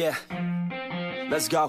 Yeah, let's go.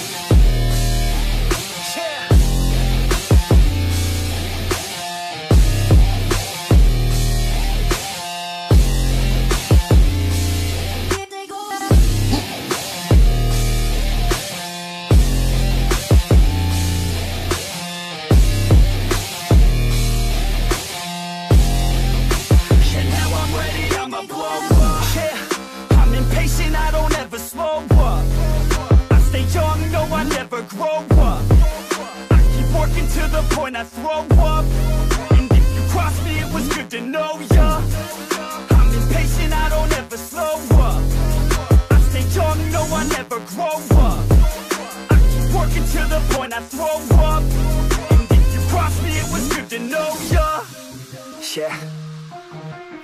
Yeah.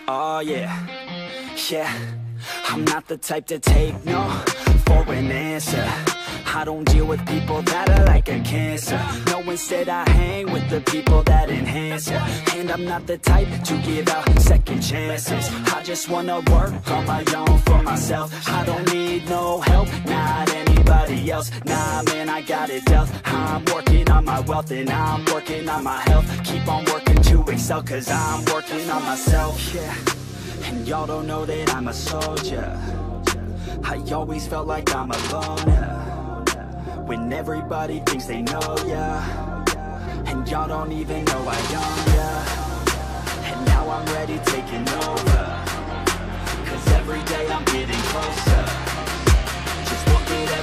Oh yeah, yeah. I'm not the type to take no for an answer. I don't deal with people that are like a cancer. No, instead I hang with the people that enhance ya. And I'm not the type to give out second chances. I just wanna work on my own for myself. I don't need no help, not anybody else. Nah, man, I got it dealt. I'm working on my wealth and I'm working on my health. Keep on working to excel cause I'm working on myself. Yeah, and y'all don't know that I'm a soldier. I always felt like I'm alone yeah. When everybody thinks they know ya. And y'all don't even know I own ya. And now I'm ready taking over. Cause every day I'm getting closer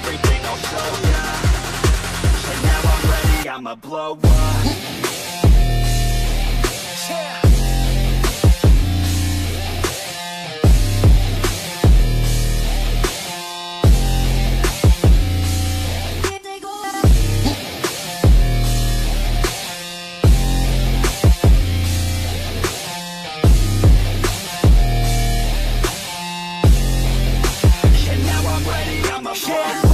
everything I'll show ya And now I'm ready, I'ma blow up Yeah yeah.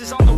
is the